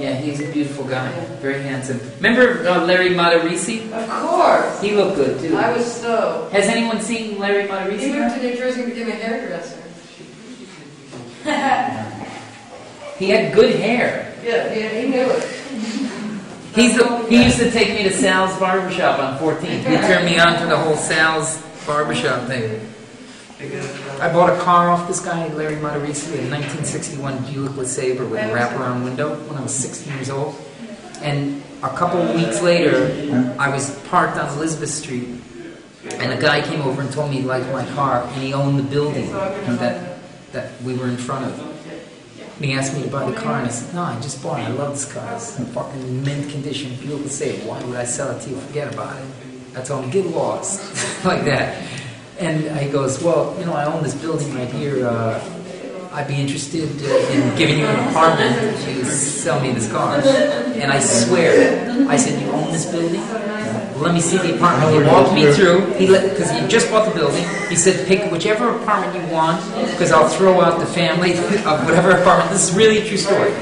Yeah, he's a beautiful guy, very handsome. Remember uh, Larry Matarisi? Of course. He looked good too. I was so. Has anyone seen Larry He moved to New Jersey and became a hairdresser. He had good hair. Yeah, he, he knew it. He's the, he used to take me to Sal's barbershop on 14th. He turned me on to the whole Sal's barbershop thing. I bought a car off this guy, Larry Matarisi, a 1961 Buick LeSabre with a wraparound window when I was 16 years old. And a couple of weeks later, I was parked on Elizabeth Street, and a guy came over and told me he liked my car, and he owned the building that, that we were in front of. And he asked me to buy the car, and I said, no, I just bought it. I love this car. It's in fucking mint condition. Would say, why would I sell it to you? Forget about it. I told him, get lost. like that. And he goes, well, you know, I own this building right here. Uh, I'd be interested in giving you an apartment if you sell me this car. And I swear, I said, you own this building? Let me see the apartment. He walked me through. He let because he just bought the building. He said, pick whichever apartment you want because I'll throw out the family of whatever apartment. This is really a true story.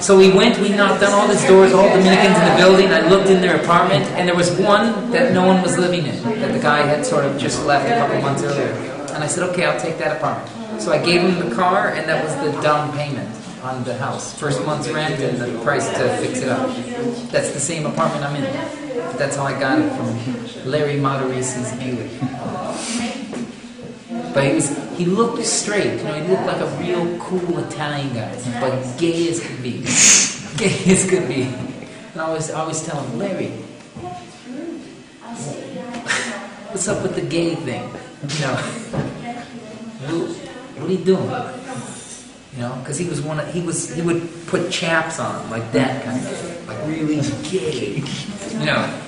So we went, we knocked on all these doors, all Dominicans in the building. I looked in their apartment, and there was one that no one was living in, that the guy had sort of just left a couple months earlier. And I said, okay, I'll take that apartment. So I gave him the car, and that was the down payment on the house. First month's rent and the price to fix it up. That's the same apartment I'm in. That's how I got it from Larry Matarisi's Buick. But he was he looked straight, you know, he looked like a real cool Italian guy, but gay as could be. gay as could be. And I always I always tell him, Larry, what's up with the gay thing? You know, what, what are you doing? You know, because he was one of he was he would put chaps on like that kind of thing, like really gay. You know.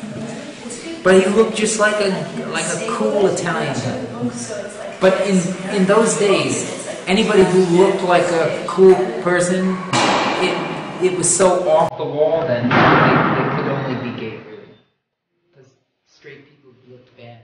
But he looked just like a like a cool Italian guy. But in, in those days, anybody who looked like a cool person, it, it was so off the wall then, they, they could only be gay, really. Because straight people looked bad.